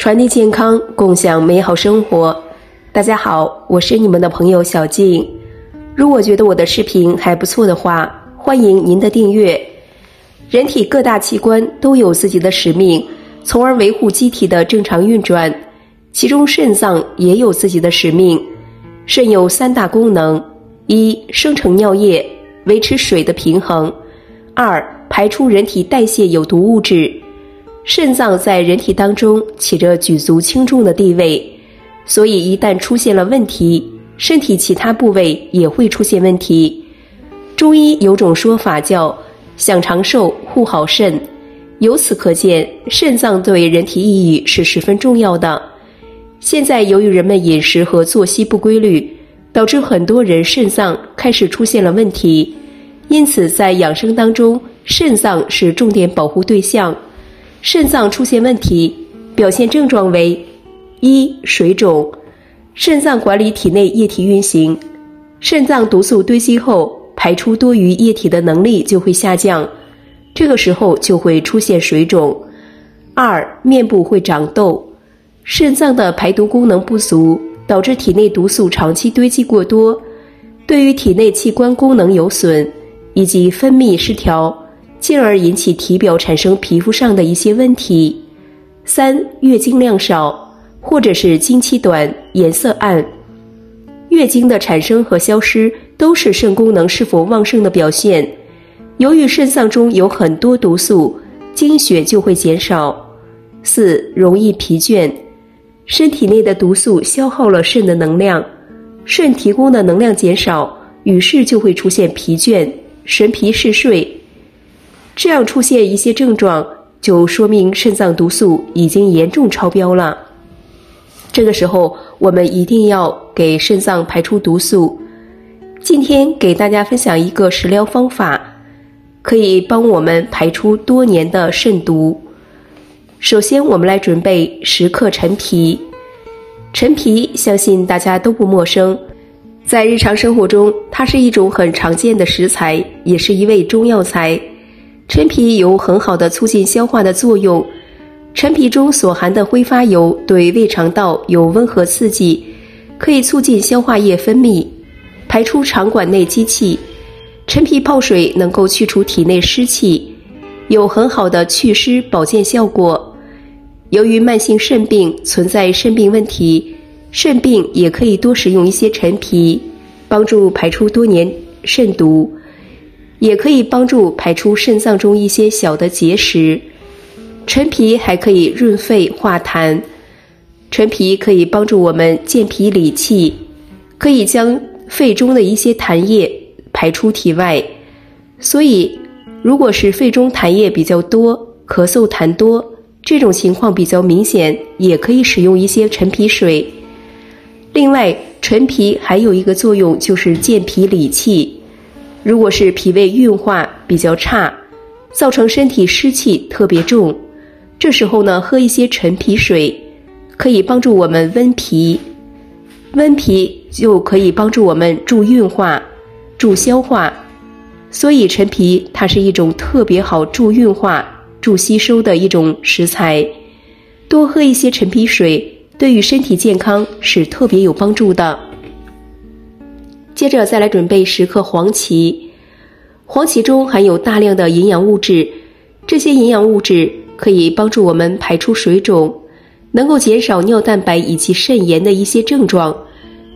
传递健康，共享美好生活。大家好，我是你们的朋友小静。如果觉得我的视频还不错的话，欢迎您的订阅。人体各大器官都有自己的使命，从而维护机体的正常运转。其中肾脏也有自己的使命。肾有三大功能：一、生成尿液，维持水的平衡；二、排出人体代谢有毒物质。肾脏在人体当中起着举足轻重的地位，所以一旦出现了问题，身体其他部位也会出现问题。中医有种说法叫“想长寿，护好肾”，由此可见，肾脏对人体意义是十分重要的。现在由于人们饮食和作息不规律，导致很多人肾脏开始出现了问题，因此在养生当中，肾脏是重点保护对象。肾脏出现问题，表现症状为：一、水肿。肾脏管理体内液体运行，肾脏毒素堆积后，排出多余液体的能力就会下降，这个时候就会出现水肿。二、面部会长痘。肾脏的排毒功能不足，导致体内毒素长期堆积过多，对于体内器官功能有损，以及分泌失调。进而引起体表产生皮肤上的一些问题。三、月经量少，或者是经期短、颜色暗。月经的产生和消失都是肾功能是否旺盛的表现。由于肾脏中有很多毒素，经血就会减少。四、容易疲倦，身体内的毒素消耗了肾的能量，肾提供的能量减少，于是就会出现疲倦、神疲嗜睡。这样出现一些症状，就说明肾脏毒素已经严重超标了。这个时候，我们一定要给肾脏排出毒素。今天给大家分享一个食疗方法，可以帮我们排出多年的肾毒。首先，我们来准备十克陈皮。陈皮相信大家都不陌生，在日常生活中，它是一种很常见的食材，也是一味中药材。陈皮有很好的促进消化的作用，陈皮中所含的挥发油对胃肠道有温和刺激，可以促进消化液分泌，排出肠管内积气。陈皮泡水能够去除体内湿气，有很好的祛湿保健效果。由于慢性肾病存在肾病问题，肾病也可以多食用一些陈皮，帮助排出多年肾毒。也可以帮助排出肾脏中一些小的结石。陈皮还可以润肺化痰，陈皮可以帮助我们健脾理气，可以将肺中的一些痰液排出体外。所以，如果是肺中痰液比较多、咳嗽痰多这种情况比较明显，也可以使用一些陈皮水。另外，陈皮还有一个作用就是健脾理气。如果是脾胃运化比较差，造成身体湿气特别重，这时候呢，喝一些陈皮水，可以帮助我们温脾，温脾就可以帮助我们助运化、助消化。所以陈皮它是一种特别好助运化、助吸收的一种食材，多喝一些陈皮水，对于身体健康是特别有帮助的。接着再来准备十克黄芪，黄芪中含有大量的营养物质，这些营养物质可以帮助我们排出水肿，能够减少尿蛋白以及肾炎的一些症状，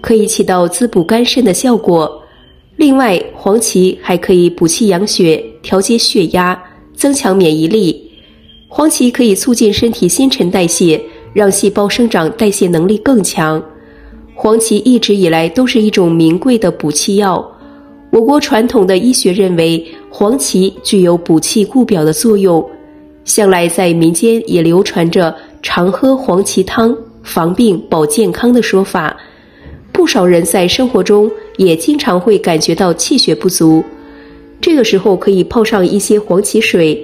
可以起到滋补肝肾的效果。另外，黄芪还可以补气养血、调节血压、增强免疫力。黄芪可以促进身体新陈代谢，让细胞生长代谢能力更强。黄芪一直以来都是一种名贵的补气药。我国传统的医学认为，黄芪具有补气固表的作用，向来在民间也流传着常喝黄芪汤防病保健康的说法。不少人在生活中也经常会感觉到气血不足，这个时候可以泡上一些黄芪水，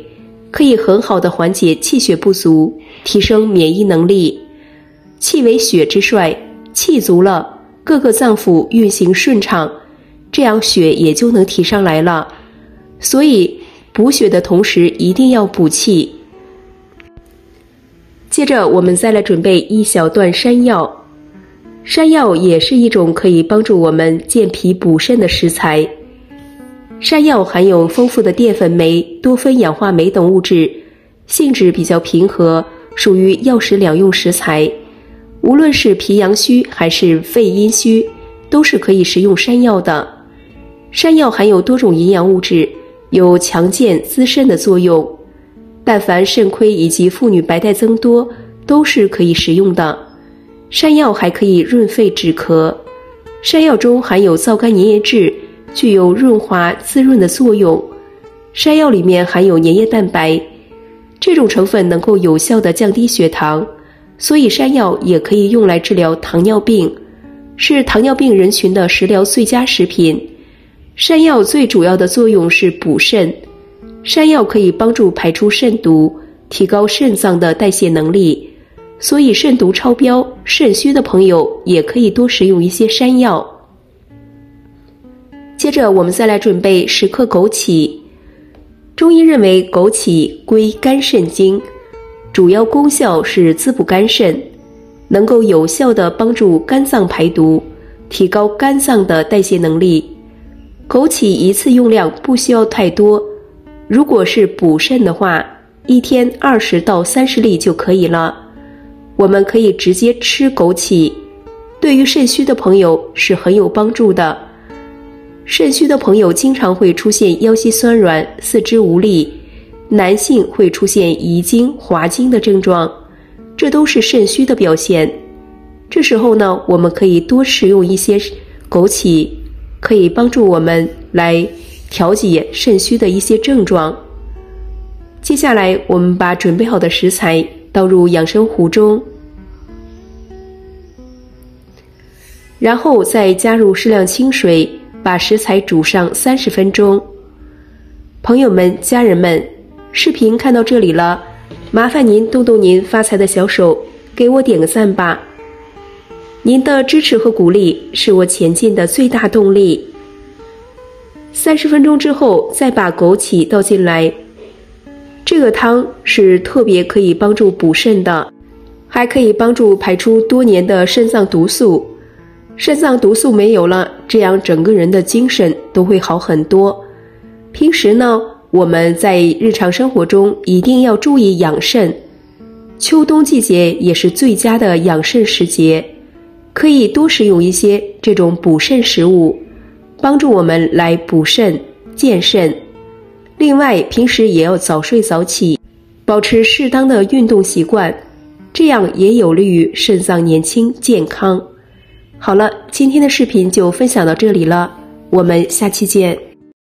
可以很好的缓解气血不足，提升免疫能力。气为血之帅。气足了，各个脏腑运行顺畅，这样血也就能提上来了。所以补血的同时，一定要补气。接着，我们再来准备一小段山药。山药也是一种可以帮助我们健脾补肾的食材。山药含有丰富的淀粉酶、多酚氧化酶等物质，性质比较平和，属于药食两用食材。无论是脾阳虚还是肺阴虚，都是可以食用山药的。山药含有多种营养物质，有强健滋肾的作用。但凡肾亏以及妇女白带增多，都是可以食用的。山药还可以润肺止咳。山药中含有皂苷粘液质，具有润滑滋润的作用。山药里面含有粘液蛋白，这种成分能够有效的降低血糖，所以山药也可以用来治疗糖尿病，是糖尿病人群的食疗最佳食品。山药最主要的作用是补肾。山药可以帮助排出肾毒，提高肾脏的代谢能力，所以肾毒超标、肾虚的朋友也可以多食用一些山药。接着，我们再来准备十克枸杞。中医认为，枸杞归肝肾经，主要功效是滋补肝肾，能够有效的帮助肝脏排毒，提高肝脏的代谢能力。枸杞一次用量不需要太多。如果是补肾的话，一天二十到三十粒就可以了。我们可以直接吃枸杞，对于肾虚的朋友是很有帮助的。肾虚的朋友经常会出现腰膝酸软、四肢无力，男性会出现遗精、滑精的症状，这都是肾虚的表现。这时候呢，我们可以多食用一些枸杞，可以帮助我们来。调节肾虚的一些症状。接下来，我们把准备好的食材倒入养生壶中，然后再加入适量清水，把食材煮上三十分钟。朋友们、家人们，视频看到这里了，麻烦您动动您发财的小手，给我点个赞吧。您的支持和鼓励是我前进的最大动力。三十分钟之后，再把枸杞倒进来。这个汤是特别可以帮助补肾的，还可以帮助排出多年的肾脏毒素。肾脏毒素没有了，这样整个人的精神都会好很多。平时呢，我们在日常生活中一定要注意养肾。秋冬季节也是最佳的养肾时节，可以多食用一些这种补肾食物。帮助我们来补肾健肾，另外平时也要早睡早起，保持适当的运动习惯，这样也有利于肾脏年轻健康。好了，今天的视频就分享到这里了，我们下期见。